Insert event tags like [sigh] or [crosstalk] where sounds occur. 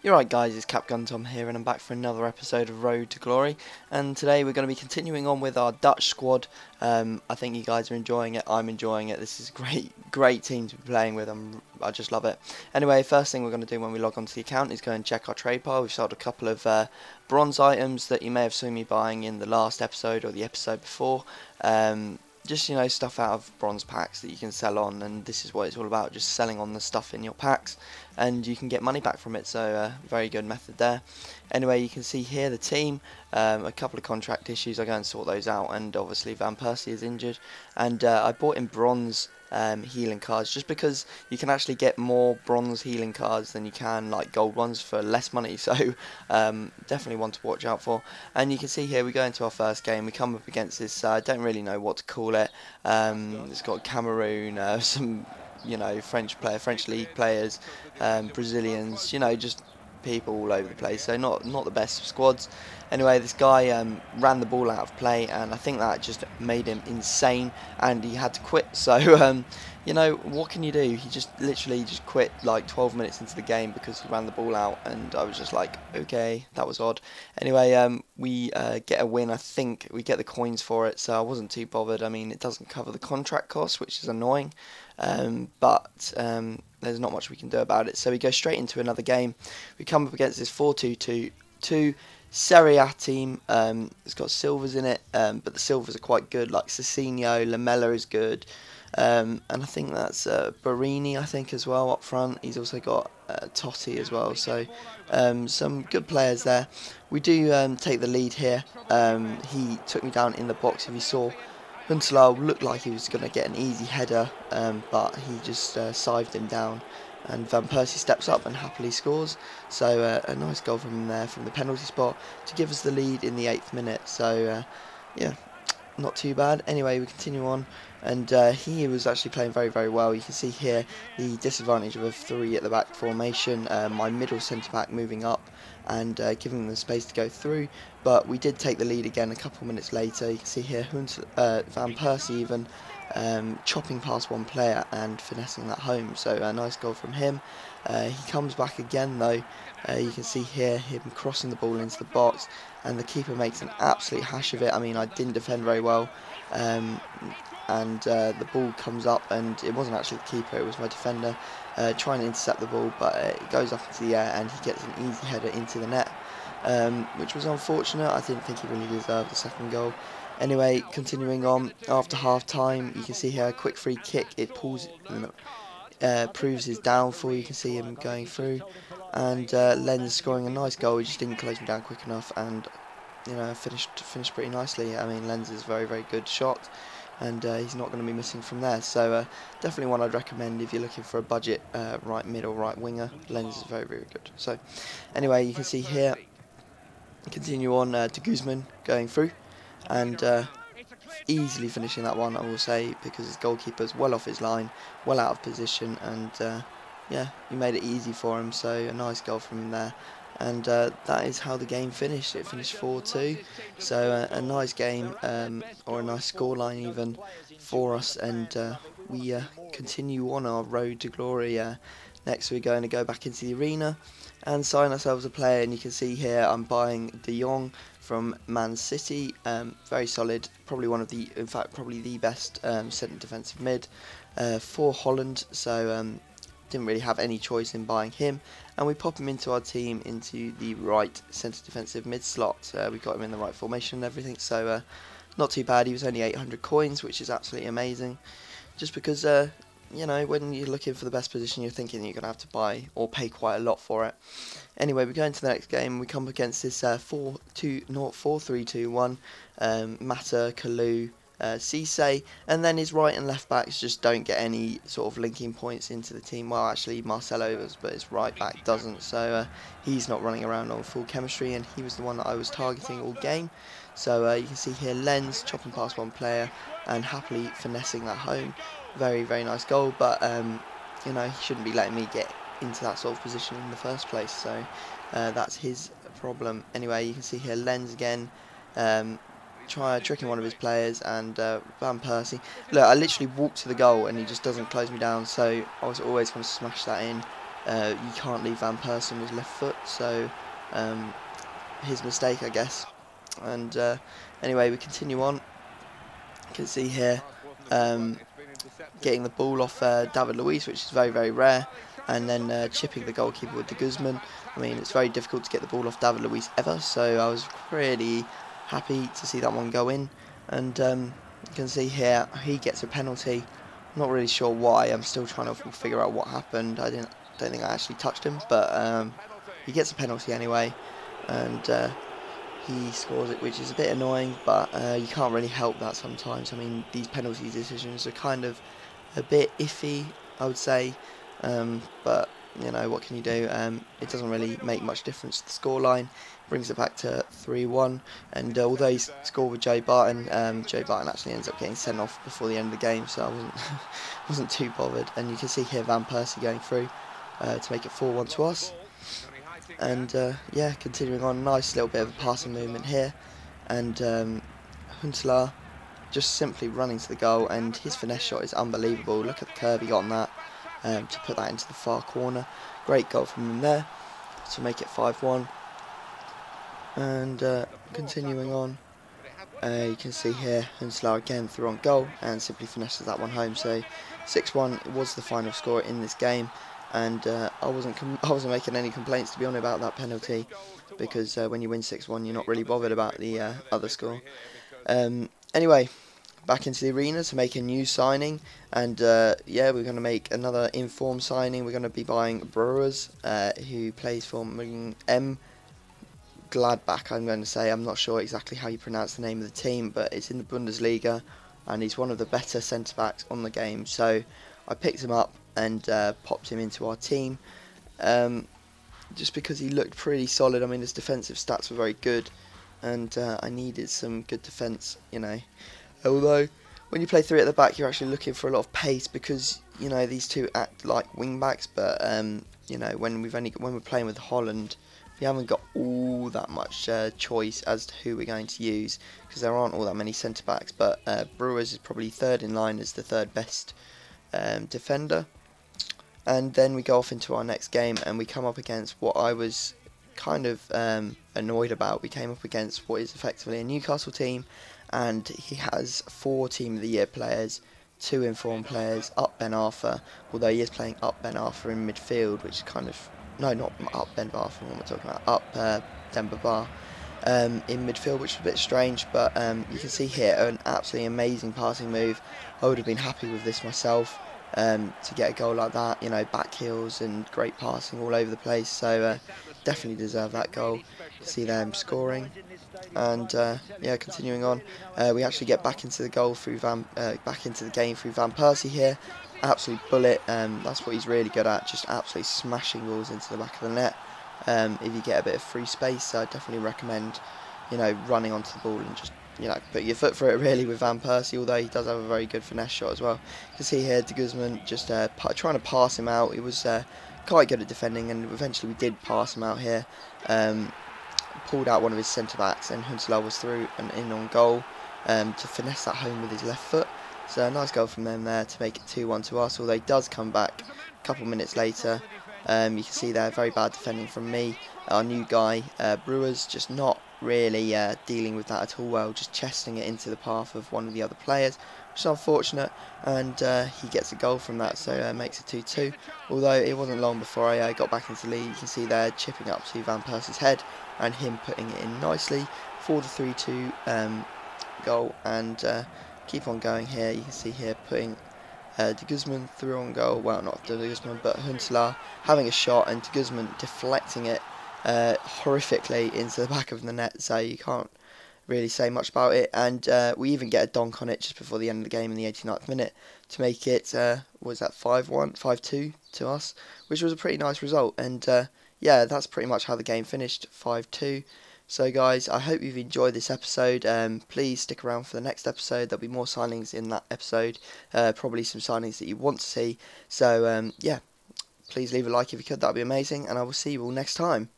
You're right guys, it's Capgun Tom here and I'm back for another episode of Road to Glory and today we're going to be continuing on with our Dutch squad. Um, I think you guys are enjoying it, I'm enjoying it, this is a great, great team to be playing with, I'm, I just love it. Anyway, first thing we're going to do when we log onto the account is go and check our trade pile. We've sold a couple of uh, bronze items that you may have seen me buying in the last episode or the episode before. Um, just you know stuff out of bronze packs that you can sell on and this is what it's all about just selling on the stuff in your packs and you can get money back from it. So uh, very good method there. Anyway you can see here the team. Um, a couple of contract issues. I go and sort those out and obviously Van Persie is injured. And uh, I bought in bronze um, healing cards just because you can actually get more bronze healing cards than you can like gold ones for less money. [laughs] So um, definitely one to watch out for. And you can see here we go into our first game. We come up against this uh, I don't really know what to call it. Um, it's got Cameroon uh, [laughs] some you know French player French league players um, Brazilians you know just people all over the place so not not the best squads Anyway, this guy um, ran the ball out of play, and I think that just made him insane, and he had to quit. [laughs] So, um, you know, what can you do? He just literally just quit like 12 minutes into the game because he ran the ball out, and I was just like, okay, that was odd. Anyway, um, we uh, get a win. I think we get the coins for it, so I wasn't too bothered. I mean, it doesn't cover the contract cost, which is annoying, um, but um, there's not much we can do about it. So we go straight into another game. We come up against this 4-2-2. 2 Serie A team. Um, it's got silvers in it, um, but the silvers are quite good. Like Cicinho, Lamela is good, um, and I think that's uh, Borini. I think as well up front. He's also got uh, Totti as well. So um, some good players there. We do um, take the lead here. Um, he took me down in the box. If you saw. Huntelaar looked like he was going to get an easy header, but he just uh, sived him down and Van Persie steps up and happily scores. So uh, a nice goal from there from the penalty spot to give us the lead in the eighth minute. So uh, yeah, not too bad. Anyway, we continue on, and uh, he was actually playing very, very well. You can see here the disadvantage of a three at the back formation. Uh, my middle centre back moving up and uh, giving them space to go through. But we did take the lead again a couple minutes later. You can see here Hunt, uh, Van Persie even um, chopping past one player and finessing that home. So a nice goal from him. Uh, he comes back again though. Uh, you can see here him crossing the ball into the box, and the keeper makes an absolute hash of it. I mean, I didn't defend very well, um, and uh, the ball comes up, and it wasn't actually the keeper; it was my defender uh, trying to intercept the ball, but it goes off into the air, and he gets an easy header into the net. Um, which was unfortunate. I didn't think he really deserved the second goal. Anyway, continuing on, after half time, you can see here a quick free kick. It pulls, uh, proves his downfall. You can see him going through, and uh, Lens scoring a nice goal. He just didn't close him down quick enough, and you know finished finished pretty nicely. I mean, Lens is very very good shot, and uh, he's not going to be missing from there. So uh, definitely one I'd recommend if you're looking for a budget uh, right mid or right winger. Lens is very very good. So anyway, you can see here. Continue on uh, to Guzman going through and uh, easily finishing that one I will say because his goalkeeper's well off his line well out of position and uh, yeah he made it easy for him so a nice goal from him there and uh, that is how the game finished it finished 4-2 so uh, a nice game um, or a nice scoreline even for us and uh, we uh, continue on our road to glory next we're going to go back into the arena and sign ourselves a player and you can see here I'm buying De Jong from Man City. Um, very solid, probably one of the, in fact, probably the best um, centre defensive mid uh, for Holland. So um, didn't really have any choice in buying him, and we pop him into our team into the right centre defensive mid slot. Uh, we got him in the right formation and everything, so uh, not too bad. He was only 800 coins, which is absolutely amazing. Just because uh, you know, when you're looking for the best position, you're thinking you're going to have to buy or pay quite a lot for it. Anyway, we go into the next game. We come up against this uh, 4 2 not 4 3 2 1 um, Mata, Kalou, uh, Cisse, and then his right and left backs just don't get any sort of linking points into the team. Well, actually, Marcelo does, but his right back doesn't, so uh, he's not running around on full chemistry, and he was the one that I was targeting all game. So uh, you can see here Lens chopping past one player and happily finessing that home very, very nice goal, but um, you know he shouldn't be letting me get into that sort of position in the first place. So uh, that's his problem. Anyway, you can see here Lens again. Um, try tricking one of his players and uh, Van Persie. Look, I literally walked to the goal and he just doesn't close me down. So I was always going to smash that in. uh, you can't leave Van Persie on his left foot, so um, his mistake, I guess. And uh, anyway, we continue on. You can see here um, getting the ball off uh, David Luiz, which is very, very rare, and then uh, chipping the goalkeeper with de Guzman. I mean, it's very difficult to get the ball off David Luiz ever, so I was really happy to see that one go in. And um, you can see here, he gets a penalty. I'm not really sure why. I'm still trying to figure out what happened. I didn't, don't think I actually touched him, but um, he gets a penalty anyway, and uh, he scores it, which is a bit annoying, but uh, you can't really help that sometimes. I mean, these penalty decisions are kind of a bit iffy, I would say, um, but you know what can you do? Um, it doesn't really make much difference to the scoreline. Brings it back to 3-1, and uh, although he scored with Joe Barton, um, Barton actually ends up getting sent off before the end of the game, so I wasn't [laughs] wasn't too bothered. And you can see here Van Persie going through uh, to make it 4-1 to us. And uh, yeah, continuing on, nice little bit of a passing movement here. And um, Huntelaar just simply running to the goal, and his finesse shot is unbelievable. Look at the curve he got on that um, to put that into the far corner. Great goal from him there to make it 5-1. And uh, continuing on, uh, you can see here Huntelaar again through on goal and simply finishes that one home. So 6-1 was the final score in this game and uh, I wasn't I wasn't making any complaints to be honest about that penalty because uh, when you win 6-1 you're not really bothered about the uh, other score. Um, anyway, back into the arena to make a new signing and uh, yeah we're going to make another informed signing. We're going to be buying Brouwers uh, who plays for M Gladbach I'm going to say. I'm not sure exactly how you pronounce the name of the team but it's in the Bundesliga and he's one of the better centre backs on the game so I picked him up and uh, popped him into our team. Um, just because he looked pretty solid. I mean, his defensive stats were very good, and uh, I needed some good defence, you know. Although, when you play three at the back, you're actually looking for a lot of pace because you know these two act like wing backs. But um, you know, when we've only when we're playing with Holland, we haven't got all that much uh, choice as to who we're going to use because there aren't all that many centre backs. But uh, Brouwers is probably third in line as the third best um, defender and then we go off into our next game and we come up against what I was kind of um, annoyed about. We came up against what is effectively a Newcastle team and he has four Team of the Year players, two informed players, up Ben Arfa, although he is playing up Ben Arfa in midfield, which is kind of, no, not up Ben Arfa, what am I talking about, up uh, Demba Ba. Um, in midfield, which is a bit strange, but um, you can see here an absolutely amazing passing move. I would have been happy with this myself um, to get a goal like that. You know, back heels and great passing all over the place. So uh, definitely deserve that goal. See them scoring, and uh, yeah, continuing on, uh, we actually get back into the goal through Van, uh, back into the game through Van Persie here. Absolute bullet. Um, that's what he's really good at. Just absolutely smashing balls into the back of the net. Um, if you get a bit of free space, I definitely recommend, you know, running onto the ball and just you know, put your foot for it [laughs] really with Van Persie, although he does have a very good finesse shot as well. You can see here De Guzman just uh, trying to pass him out. He was uh, quite good at defending, and eventually we did pass him out here. Um, pulled out one of his centre backs, and Huntelaar was through and in on goal um, to finesse that home with his left foot. So a nice goal from them there to make it 2-1 to us, although he does come back a couple minutes later. Um, you can see there, very bad defending from me. Our new guy, uh, Brouwers, just not really uh, dealing with that at all well, just chesting it into the path of one of the other players, which is unfortunate, and uh, he gets a goal from that, so uh, makes it 2-2. Although it wasn't long before I uh, got back into the lead, you can see there chipping up to Van Persie's head, and him putting it in nicely for the 3-2 um, goal, and uh, keep on going here, you can see here putting uh, De Guzman through on goal, well not De Guzman, but Huntelaar having a shot, and De Guzman deflecting it uh, horrifically into the back of the net, so you can't really say much about it. And uh, we even get a donk on it just before the end of the game in the 89th minute to make it, uh, was that 5 1, 5 2 to us, which was a pretty nice result. And uh, yeah, that's pretty much how the game finished 5 2. So, guys, I hope you've enjoyed this episode. Um, please stick around for the next episode. There'll be more signings in that episode, uh, probably some signings that you want to see. So, um, yeah, please leave a like if you could, that'd be amazing. And I will see you all next time.